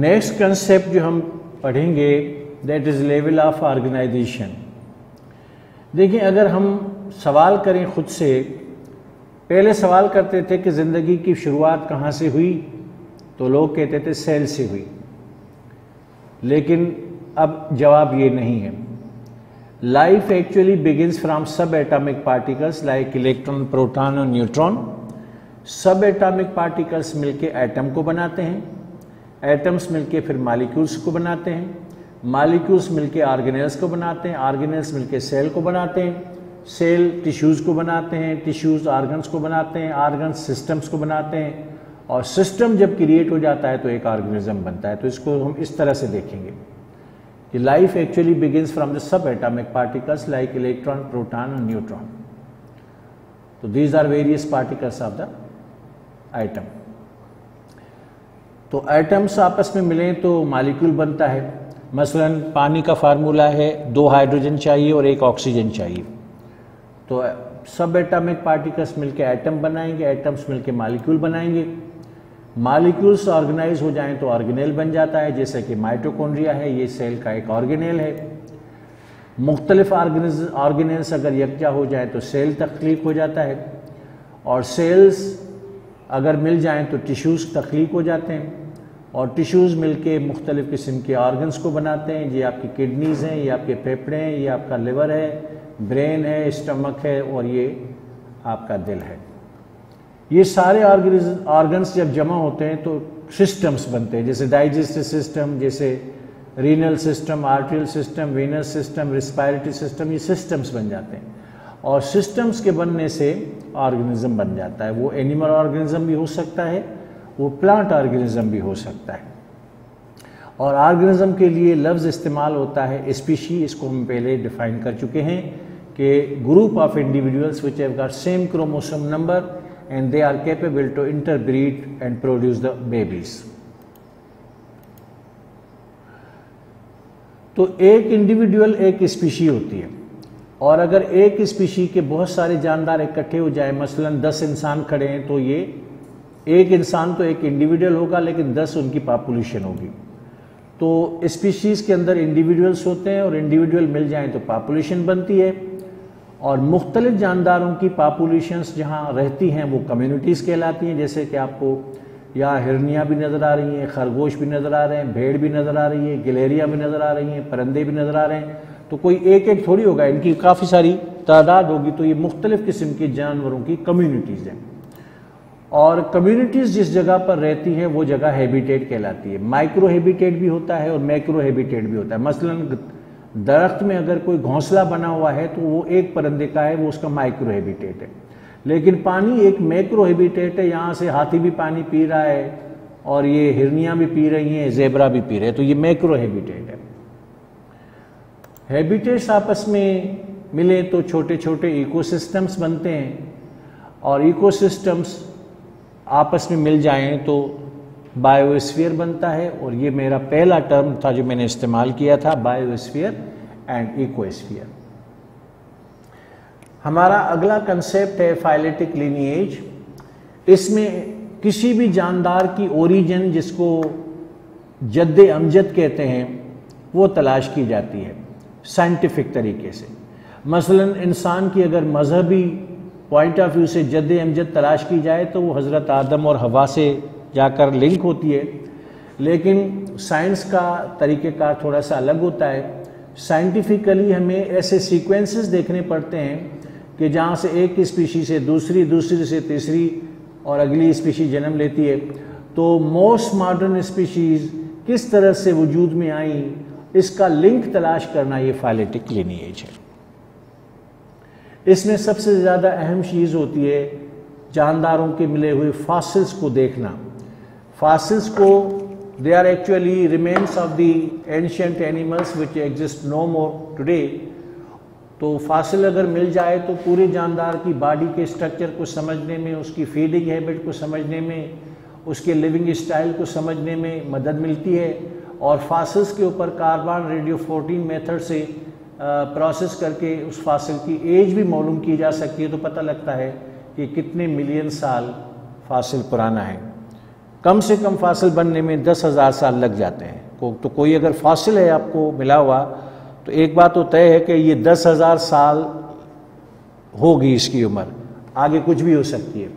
Next concept जो हम पढ़ेंगे that is level of organisation देखिए, अगर हम सवाल करें खुद से, पहले सवाल करते थे कि ज़िंदगी की शुरुआत कहाँ से हुई? तो लोग कहते थे सेल से हुई। लेकिन अब जवाब ये नहीं है। Life actually begins from sub atomic particles like electron proton और न्यूट्रॉन सब एटॉमिक पार्टिकल्स मिलके एटम को बनाते हैं। एटम्स मिलके फिर मालिक्यूल्स को बनाते हैं मालिक्यूल्स मिलके ऑर्गेनेल्स को बनाते हैं ऑर्गेनेल्स मिलके सेल को बनाते हैं सेल टिश्यूज़ को बनाते हैं टिश्यूज़ ऑर्गन्स को बनाते हैं ऑर्गन्स सिस्टम्स को बनाते हैं, और सिस्टम जब क्रिएट हो जाता है तो एक ऑर्गेनिज्म बनता है। तो इसको हम इस तरह से देखेंगे कि life actually begins from the sub atomic particles like electron proton और न्यूट्रॉन तो these are various particles of the atom तो एटम्स आपस में मिलें तो मालिक्यूल बनता है। मसलन, पानी का फार्मूला है, दो हाइड्रोजन चाहिए और एक ऑक्सीजन चाहिए। तो सब एटॉमिक पार्टिकल्स मिलके एटम बनाएँगे एटम्स मिलके मालिक्यूल बनाएँगे। मालिक्यूल्स ऑर्गेनाइज हो जाएँ तो ऑर्गेनेल बन जाता है, जैसे कि माइटोकॉन्ड्रिया है, ये सेल का एक ऑर्गेनेल है। मुख्तलिफ़ ऑर्गेनेल्स अगर यकजा हो जाए तो सेल तख्लीक हो जाता है। और सेल्स अगर मिल जाएँ तो टिश्यूज़ तख्लीक हो जाते हैं और टिश्यूज़ मिलके मुख्तलिफ़ किस्म के ऑर्गन्स को बनाते हैं। ये आपकी किडनीज़ हैं, ये आपके फेफड़े हैं, ये आपका लिवर है ब्रेन है स्टमक है और ये आपका दिल है। ये सारे ऑर्गन्स जब जमा होते हैं तो सिस्टम्स बनते हैं। जैसे डाइजेस्टिव सिस्टम जैसे renal system arterial system venous system respiratory system ये सिस्टम्स बन जाते हैं। और सिस्टम्स के बनने से ऑर्गेनिज्म बन जाता है। वो एनिमल ऑर्गेनिज्म भी हो सकता है, वो प्लांट ऑर्गेनिज्म भी हो सकता है। और ऑर्गेनिज्म के लिए लफ्ज़ इस्तेमाल होता है स्पीशी इसको हम पहले डिफाइन कर चुके हैं कि group of individuals which have got same chromosome number and they are capable to interbreed and produce the babies तो एक इंडिविजुअल एक स्पीशी होती है। और अगर एक स्पीशी के बहुत सारे जानदार इकट्ठे हो जाए, मसलन दस इंसान खड़े हैं तो ये एक इंसान तो एक इंडिविजुअल होगा, लेकिन दस उनकी पॉपुलेशन होगी। तो स्पीशीज़ के अंदर इंडिविजुअल्स होते हैं और इंडिविजुअल मिल जाएँ तो पॉपुलेशन बनती है। और मुख्तलिफ़ जानदारों की पॉपुलेशंस जहाँ रहती हैं, वो कम्युनिटीज़ कहलाती हैं। जैसे कि आपको यहाँ हिरनियाँ भी नज़र आ रही हैं, खरगोश भी नज़र आ रहे हैं, भेड़ भी नज़र आ रही है गिलेरिया भी नज़र आ रही हैं, परिंदे भी नज़र आ रहे हैं। तो कोई एक एक थोड़ी होगा, इनकी काफ़ी सारी तादाद होगी। तो ये मुख्तलिफ़ किस्म की जानवरों की कम्यूनिटीज़ हैं। और कम्युनिटीज़ जिस जगह पर रहती है, वो जगह हैबिटेट कहलाती है। माइक्रो हैबिटेट भी होता है और मैक्रो हैबिटेट भी होता है। मसलन, दरख्त में अगर कोई घोंसला बना हुआ है तो वो एक परंदे का है, वो उसका माइक्रो हैबिटेट है। लेकिन पानी एक मैक्रो हैबिटेट है, यहाँ से हाथी भी पानी पी रहा है और ये हिरनियाँ भी पी रही हैं, जेबरा भी पी रहे हैं। तो ये मैक्रो हैबिटेट है। हैबिटेट्स आपस में मिले तो छोटे छोटे इकोसिस्टम्स बनते हैं। और इकोसिस्टम्स आपस में मिल जाएँ तो बायोस्फीयर बनता है। और ये मेरा पहला टर्म था जो मैंने इस्तेमाल किया था बायोस्फीयर एंड इकोस्फीयर हमारा अगला कंसेप्ट है फाइलेटिक लिनिएज इसमें किसी भी जानदार की ओरिजिन जिसको जद्द अमजद कहते हैं, वो तलाश की जाती है। साइंटिफिक तरीके से। मसलन इंसान की अगर मजहबी पॉइंट ऑफ़ व्यू से जद अमजद तलाश की जाए तो वो हज़रत आदम और हवा से जाकर लिंक होती है। लेकिन साइंस का तरीक़ेकार थोड़ा सा अलग होता है। साइंटिफिकली हमें ऐसे सीक्वेंसेस देखने पड़ते हैं कि जहाँ से एक स्पीशी से दूसरी दूसरी से तीसरी और अगली स्पीशी जन्म लेती है। तो मोस्ट मॉडर्न स्पीशीज़ किस तरह से वजूद में आई इसका लिंक तलाश करना ये फाइलेटिक लिनिएज है। इसमें सबसे ज़्यादा अहम चीज़ होती है जानदारों के मिले हुए फासिल्स को देखना। फासिल्स को, they are actually remains of the ancient animals which exist no more today. तो फासिल अगर मिल जाए तो पूरे जानदार की बॉडी के स्ट्रक्चर को समझने में, उसकी फीडिंग हैबिट को समझने में, उसके लिविंग स्टाइल को समझने में मदद मिलती है। और फासिल्स के ऊपर कार्बन रेडियो 14 मेथड से प्रोसेस करके उस फासिल की एज भी मालूम की जा सकती है तो पता लगता है कि कितने मिलियन साल फासिल पुराना है। कम से कम फासिल बनने में दस हज़ार साल लग जाते हैं। को, तो कोई अगर फासिल है आपको मिला हुआ तो एक बात तो तय है कि ये दस हज़ार साल होगी इसकी उम्र। आगे कुछ भी हो सकती है।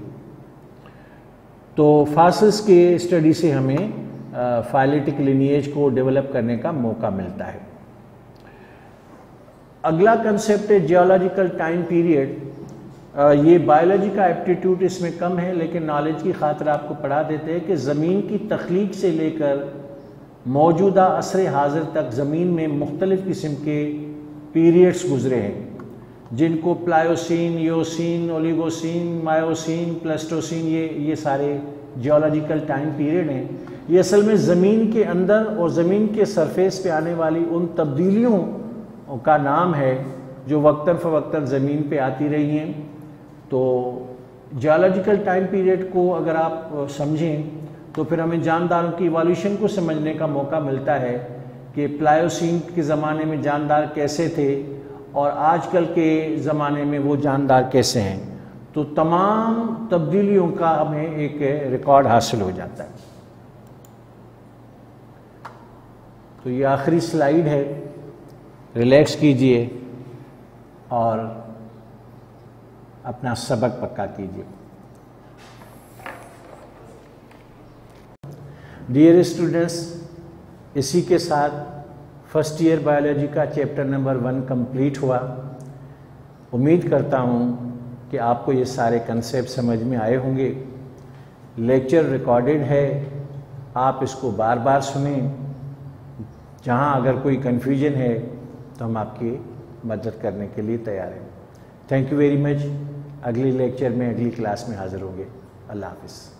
तो फासिल्स के स्टडी से हमें फाइलेटिक लिनिएज को डेवलप करने का मौका मिलता है। अगला कंसेप्ट है जियोलॉजिकल टाइम पीरियड ये बायोलॉजी का एप्टीट्यूड इसमें कम है, लेकिन नॉलेज की खातर आपको पढ़ा देते हैं कि ज़मीन की तख्लीक से लेकर मौजूदा असर हाजिर तक ज़मीन में मुख्तलिफ़ किस्म के पीरियड्स गुजरे हैं, जिनको Pliocene, eosin, Oligocene, Miocene, Pleistocene, ये ये सारे जियोलॉजिकल टाइम पीरियड हैं। ये असल में ज़मीन के अंदर और ज़मीन के सरफेस पे आने वाली उन तब्दीलियों का नाम है, जो वक्ता फ़वक्ता ज़मीन पे आती रही हैं। तो जियोलॉजिकल टाइम पीरियड को अगर आप समझें तो फिर हमें जानदारों की इवोल्यूशन को समझने का मौका मिलता है कि प्लायोसिन के ज़माने में जानदार कैसे थे और आजकल के ज़माने में वो जानदार कैसे हैं। तो तमाम तब्दीलियों का हमें एक रिकॉर्ड हासिल हो जाता है। तो ये आखिरी स्लाइड है। रिलैक्स कीजिए और अपना सबक पक्का कीजिए। डियर स्टूडेंट्स इसी के साथ फ़र्स्ट ईयर बायोलॉजी का चैप्टर नंबर वन कंप्लीट हुआ। उम्मीद करता हूँ कि आपको ये सारे कंसेप्ट समझ में आए होंगे। लेक्चर रिकॉर्डेड है। आप इसको बार बार सुने। जहाँ अगर कोई कन्फ्यूज़न है तो हम आपकी मदद करने के लिए तैयार हैं। थैंक यू वेरी मच अगली लेक्चर में, अगली क्लास में हाज़िर होंगे। अल्लाह हाफिज़।